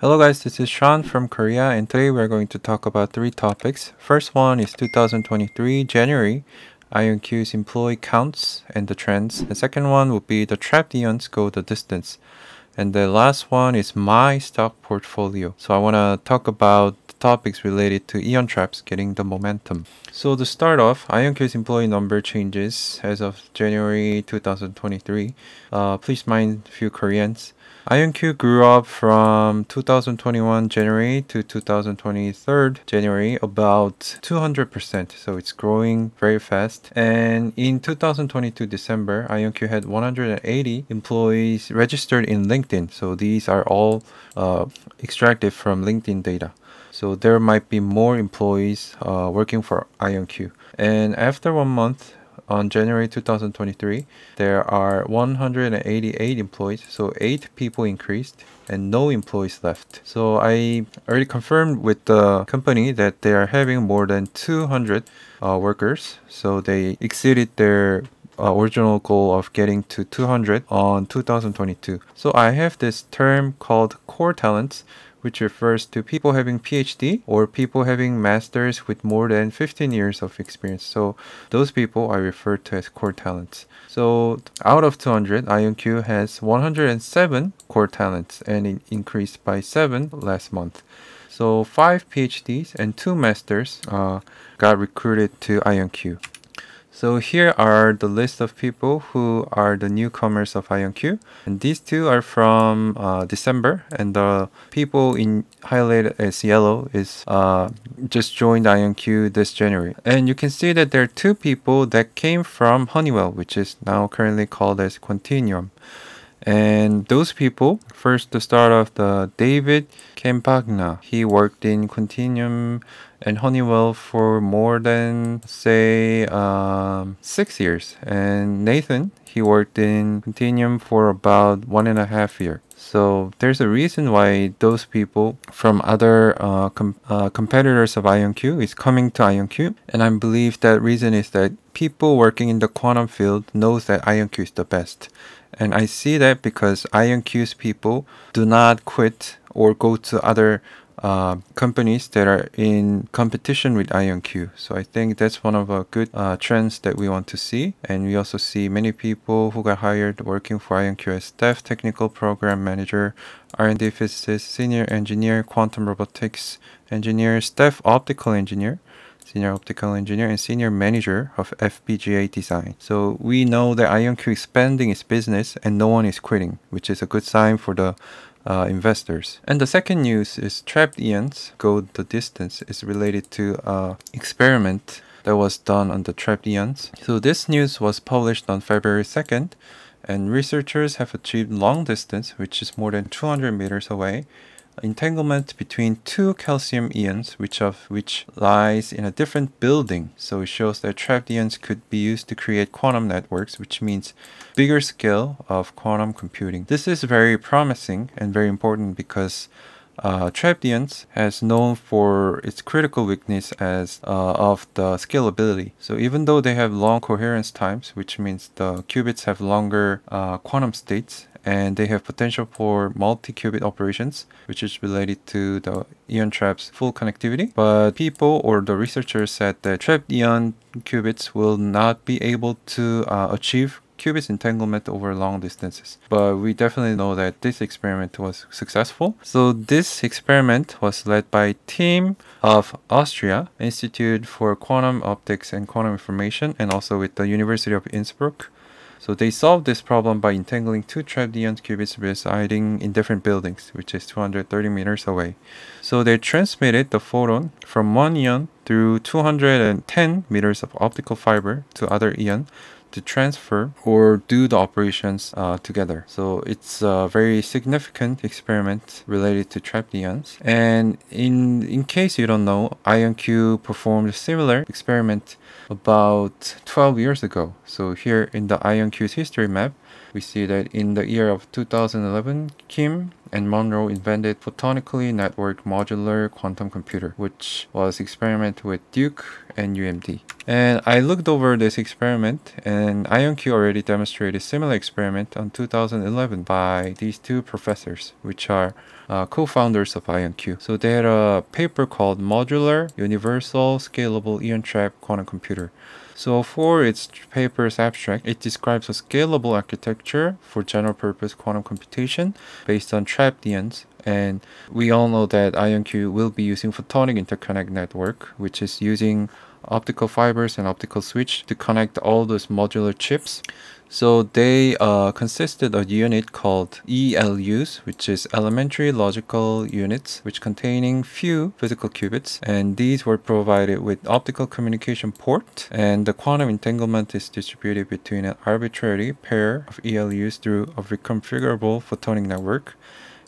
Hello guys, this is Shawn from Korea and today we're going to talk about three topics. First one is 2023 January IonQ's employee counts and the trends. The second one would be the trapped ions go the distance. And the last one is my stock portfolio. So I want to talk about topics related to ion traps getting the momentum. So to start off, IonQ's employee number changes as of January 2023. Uh, please mind few Koreans. IonQ grew up from 2021 January to 2023 January about 200%. So it's growing very fast. And in 2022 December, IonQ had 180 employees registered in LinkedIn. So these are all uh, extracted from LinkedIn data. So there might be more employees uh, working for IonQ. And after one month, on January 2023, there are 188 employees, so 8 people increased and no employees left. So I already confirmed with the company that they are having more than 200 uh, workers, so they exceeded their uh, original goal of getting to 200 on 2022. So I have this term called core talents which refers to people having PhD or people having masters with more than 15 years of experience. So those people are referred to as core talents. So out of 200, IonQ has 107 core talents and it increased by 7 last month. So 5 PhDs and 2 masters uh, got recruited to IonQ. So here are the list of people who are the newcomers of IonQ. And these two are from uh, December and the people in highlighted as yellow is uh, just joined IonQ this January. And you can see that there are two people that came from Honeywell, which is now currently called as Quantinuum. And those people, first to start off, the David Campagna. He worked in Quantinuum and Honeywell for more than say um, six years. And Nathan, he worked in Quantinuum for about one and a half year. So there's a reason why those people from other uh, com uh, competitors of IonQ is coming to IonQ, and I believe that reason is that people working in the quantum field knows that IonQ is the best. And I see that because IonQ's people do not quit or go to other uh, companies that are in competition with IonQ. So I think that's one of the good uh, trends that we want to see. And we also see many people who got hired working for IonQ as staff technical program manager, R&D physicist, senior engineer, quantum robotics engineer, staff optical engineer, senior optical engineer and senior manager of FPGA design. So we know that IonQ is expanding its business and no one is quitting, which is a good sign for the uh, investors. And the second news is trapped ions go the distance is related to uh, experiment that was done on the trapped ions. So this news was published on February 2nd and researchers have achieved long distance, which is more than 200 meters away, entanglement between two calcium ions, which of which lies in a different building. So it shows that trapped ions could be used to create quantum networks, which means bigger scale of quantum computing. This is very promising and very important because uh, trapped ions has known for its critical weakness as uh, of the scalability. So even though they have long coherence times, which means the qubits have longer uh, quantum states, and they have potential for multi-qubit operations, which is related to the ion traps full connectivity. But people or the researchers said that trapped ion qubits will not be able to uh, achieve qubits entanglement over long distances. But we definitely know that this experiment was successful. So this experiment was led by a team of Austria Institute for Quantum Optics and Quantum Information and also with the University of Innsbruck. So they solved this problem by entangling two trapped ion qubits residing in different buildings, which is 230 meters away. So they transmitted the photon from one ion through 210 meters of optical fiber to other ion to transfer or do the operations uh, together. So it's a very significant experiment related to trapped ions. And in, in case you don't know, IonQ performed a similar experiment about 12 years ago. So here in the IonQ's history map, we see that in the year of 2011, Kim and Monroe invented photonically networked modular quantum computer, which was experimented with Duke and UMD. And I looked over this experiment and IonQ already demonstrated a similar experiment on 2011 by these two professors, which are uh, co-founders of IonQ. So they had a paper called Modular Universal Scalable Ion Trap Quantum Computer. So for its paper's abstract, it describes a scalable architecture for general purpose quantum computation based on trapped ions. And we all know that IonQ will be using photonic interconnect network, which is using optical fibers and optical switch to connect all those modular chips. So they uh, consisted of a unit called ELUs, which is elementary logical units, which containing few physical qubits, and these were provided with optical communication port, and the quantum entanglement is distributed between an arbitrary pair of ELUs through a reconfigurable photonic network.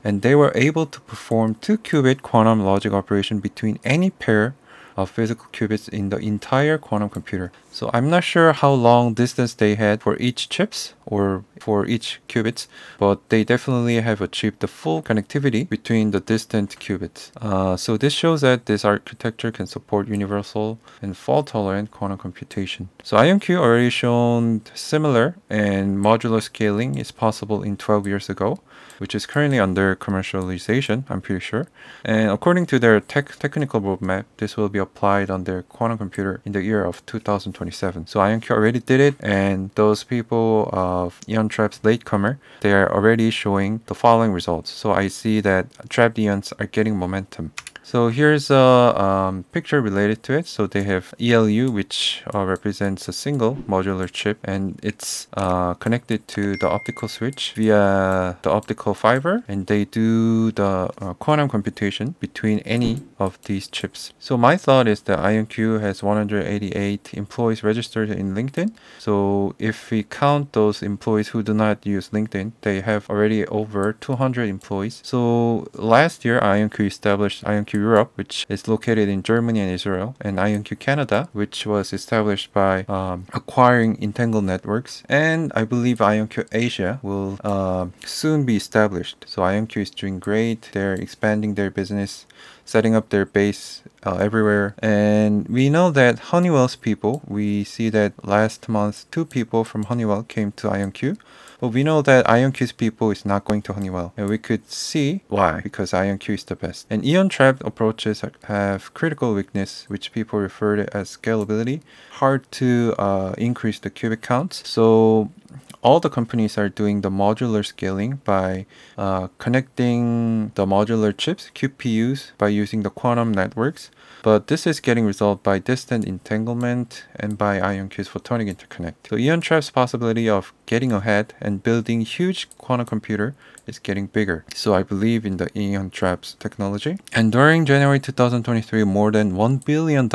And they were able to perform two qubit quantum logic operation between any pair of physical qubits in the entire quantum computer. So I'm not sure how long distance they had for each chips or for each qubits, but they definitely have achieved the full connectivity between the distant qubits. Uh, so this shows that this architecture can support universal and fault-tolerant quantum computation. So IonQ already shown similar and modular scaling is possible in 12 years ago which is currently under commercialization, I'm pretty sure. And according to their tech technical roadmap, this will be applied on their quantum computer in the year of 2027. So IonQ already did it, and those people of Ion Trap's latecomer, they are already showing the following results. So I see that trapped ions are getting momentum. So here's a um, picture related to it. So they have ELU, which uh, represents a single modular chip, and it's uh, connected to the optical switch via the optical fiber, and they do the uh, quantum computation between any of these chips. So my thought is that IonQ has 188 employees registered in LinkedIn. So if we count those employees who do not use LinkedIn, they have already over 200 employees. So last year, IonQ established IonQ Europe, which is located in Germany and Israel, and IonQ Canada, which was established by um, acquiring Entangled Networks, and I believe IonQ Asia will uh, soon be established. So IonQ is doing great. They're expanding their business, setting up their base uh, everywhere. And we know that Honeywell's people, we see that last month, two people from Honeywell came to IonQ. But we know that IonQ's people is not going to Honeywell. And we could see why, because IonQ is the best. And Ion Trap approaches have critical weakness, which people refer to as scalability. Hard to uh, increase the qubit counts. So all the companies are doing the modular scaling by uh, connecting the modular chips, QPUs, by using the quantum networks. But this is getting resolved by distant entanglement and by IonQ's photonic interconnect. So Ion Trap's possibility of getting ahead and building huge quantum computer is getting bigger. So I believe in the Ion Traps technology. And during January 2023, more than $1 billion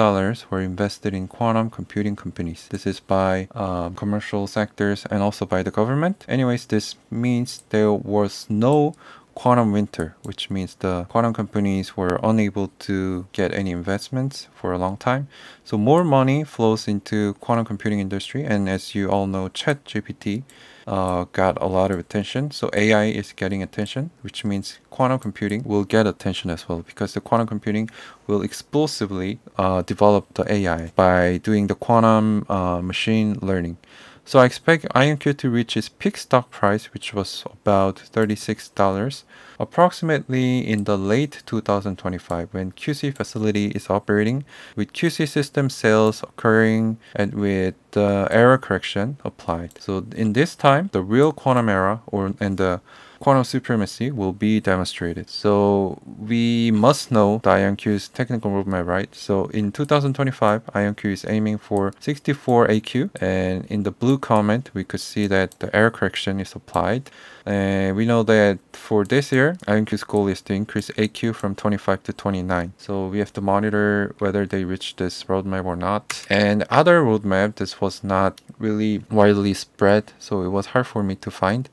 were invested in quantum computing companies. This is by um, commercial sectors and also by the government. Anyways, this means there was no quantum winter, which means the quantum companies were unable to get any investments for a long time. So more money flows into quantum computing industry, and as you all know, ChatGPT uh, got a lot of attention. So AI is getting attention, which means quantum computing will get attention as well because the quantum computing will explosively uh, develop the AI by doing the quantum uh, machine learning. So I expect IonQ to reach its peak stock price, which was about $36, approximately in the late 2025 when QC facility is operating, with QC system sales occurring and with the error correction applied. So in this time, the real quantum era or and the quantum supremacy will be demonstrated. So we must know the IonQ's technical roadmap, right? So in 2025, IonQ is aiming for 64 AQ, and in the blue comment, we could see that the error correction is applied. And we know that for this year, IonQ's goal is to increase AQ from 25 to 29. So we have to monitor whether they reach this roadmap or not. And other roadmap, this was not really widely spread, so it was hard for me to find.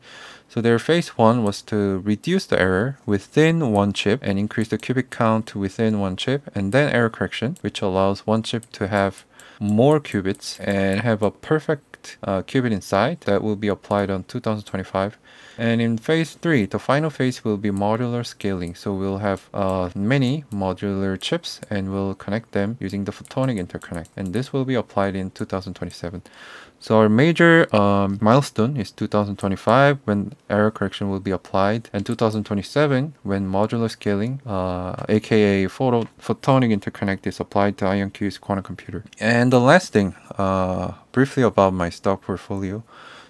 So their phase one was to reduce the error within one chip and increase the qubit count within one chip, and then error correction, which allows one chip to have more qubits and have a perfect uh, qubit inside that will be applied on 2025. And in phase three, the final phase will be modular scaling. So we'll have uh, many modular chips and we'll connect them using the photonic interconnect. And this will be applied in 2027. So our major um, milestone is 2025 when error correction will be applied, and 2027 when modular scaling, uh, aka photo, photonic interconnect, is applied to IonQ's quantum computer. And the last thing, uh, briefly about my stock portfolio.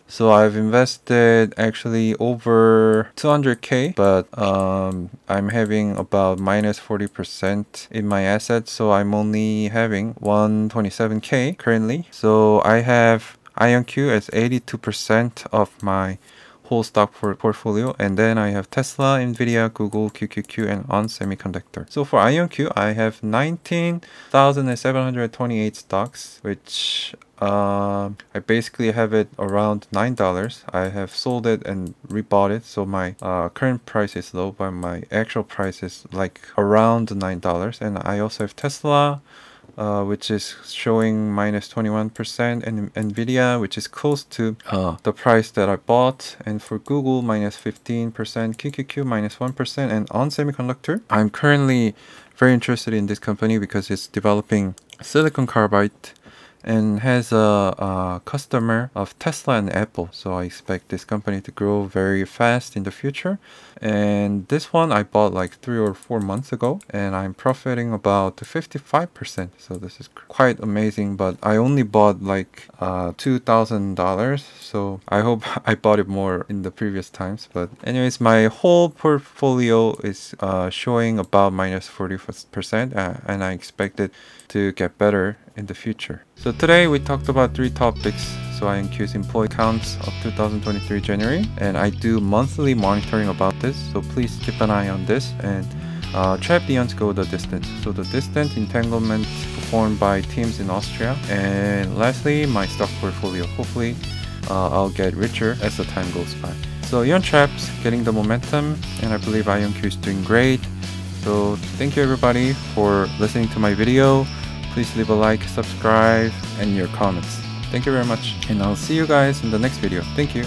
So I've invested actually over 200k, but um, I'm having about minus 40% in my assets. So I'm only having 127k currently. So I have IonQ as 82% of my whole stock for portfolio and then I have Tesla, Nvidia, Google, QQQ and ON Semiconductor. So for IonQ I have 19,728 stocks which uh, I basically have it around nine dollars. I have sold it and rebought it, so my uh, current price is low, but my actual price is like around nine dollars. And I also have Tesla, uh, which is showing minus 21%, and Nvidia, which is close to uh, the price that I bought, and for Google, minus 15%, QQQ, minus 1%, and on semiconductor, I'm currently very interested in this company because it's developing silicon carbide and has a, a, customer of Tesla and Apple. So I expect this company to grow very fast in the future. And this one I bought like three or four months ago, and I'm profiting about 55%. So this is quite amazing. But I only bought like uh, $2,000. So I hope I bought it more in the previous times. But anyways, my whole portfolio is uh, showing about minus 40%, uh, and I expect it to get better in the future. So today we talked about three topics. So I IonQ's employee counts of 2023 January, and I do monthly monitoring about this. So please keep an eye on this and uh, trap ions go the distance. So the distance entanglement performed by teams in Austria. And lastly, my stock portfolio. Hopefully, uh, I'll get richer as the time goes by. So ion traps getting the momentum, and I believe IonQ is doing great. So thank you everybody for listening to my video. Please leave a like, subscribe, and your comments. Thank you very much, and I'll see you guys in the next video. Thank you.